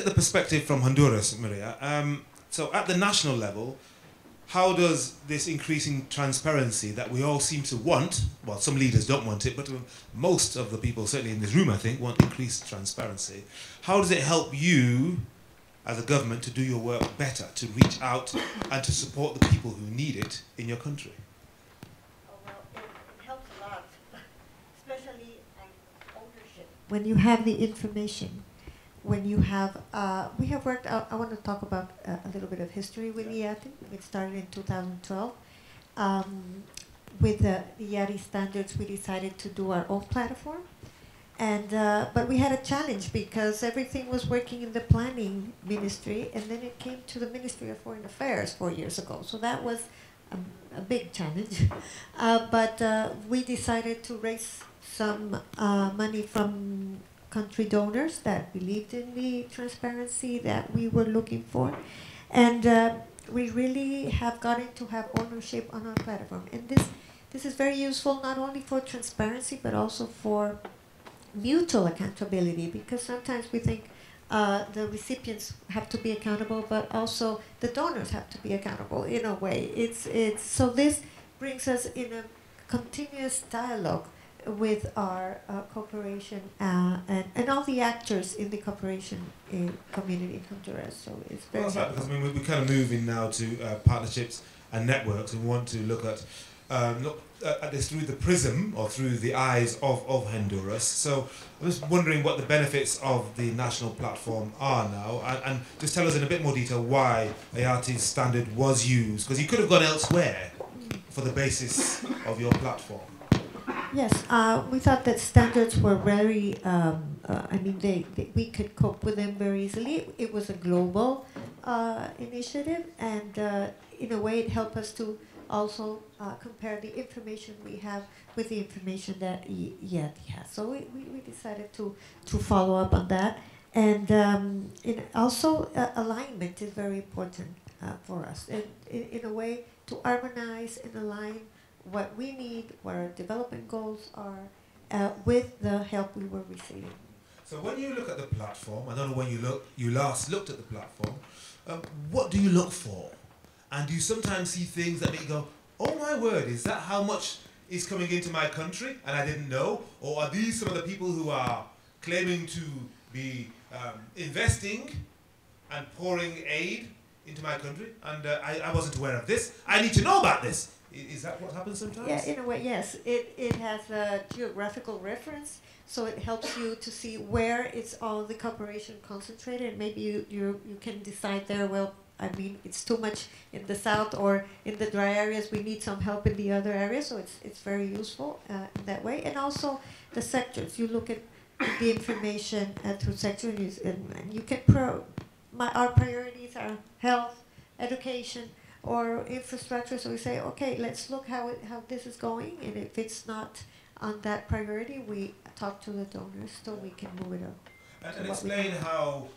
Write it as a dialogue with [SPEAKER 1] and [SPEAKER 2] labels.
[SPEAKER 1] get the perspective from Honduras, Maria. Um, so at the national level, how does this increasing transparency that we all seem to want, well, some leaders don't want it, but most of the people, certainly in this room, I think, want increased transparency. How does it help you as a government to do your work better, to reach out and to support the people who need it in your country?
[SPEAKER 2] Oh, well, it, it helps a lot, especially ownership. When you have the information, when you have, uh, we have worked, I, I want to talk about uh, a little bit of history with yeah. IATI. It started in 2012. Um, with the, IATI standards, we decided to do our own platform. And, uh, but we had a challenge because everything was working in the planning ministry, and then it came to the Ministry of Foreign Affairs four years ago. So that was a, a big challenge. Uh, but uh, we decided to raise some uh, money from country donors that believed in the transparency that we were looking for. And uh, we really have gotten to have ownership on our platform. And this, this is very useful not only for transparency, but also for mutual accountability, because sometimes we think uh, the recipients have to be accountable, but also the donors have to be accountable in a way. It's, it's, so this brings us in a continuous dialogue with our uh, cooperation uh, and, and all the actors in the cooperation uh, community in Honduras. So it's very well,
[SPEAKER 1] because I mean, we're kind of moving now to uh, partnerships and networks and want to look at um, look at this through the prism or through the eyes of, of Honduras. So I was wondering what the benefits of the national platform are now and, and just tell us in a bit more detail why IATI's standard was used because you could have gone elsewhere for the basis of your platform.
[SPEAKER 2] Yes, uh, we thought that standards were very, um, uh, I mean, they, they, we could cope with them very easily. It was a global uh, initiative, and uh, in a way, it helped us to also uh, compare the information we have with the information that IATI has. So we, we, we, decided to, to follow up on that. And um, also, uh, alignment is very important for us. And in, in a way, to harmonize and align what we need, what our development goals are, uh, with the help we were receiving.
[SPEAKER 1] So when you look at the platform, I don't know when you look, you last looked at the platform. Um, what do you look for? And do you sometimes see things that make you go, "Oh my word, is that how much is coming into my country and I didn't know?" Or are these some of the people who are claiming to be um, investing and pouring aid into my country, and uh, I, I wasn't aware of this. I need to know about this. Is that what happens sometimes?
[SPEAKER 2] Yeah, in a way, yes. It, it has a geographical reference, so it helps you to see where it's all the cooperation concentrated. Maybe you, you, you can decide there, well, I mean, it's too much in the south or in the dry areas. We need some help in the other areas, so it's, it's very useful uh, in that way. And also the sectors. You look at the information uh, through sectors, and, and you can pro. My, our priorities are health, education, or infrastructure. So we say, okay, let's look how it, how this is going, and if it's not on that priority, we talk to the donors so we can move it up.
[SPEAKER 1] And, and explain how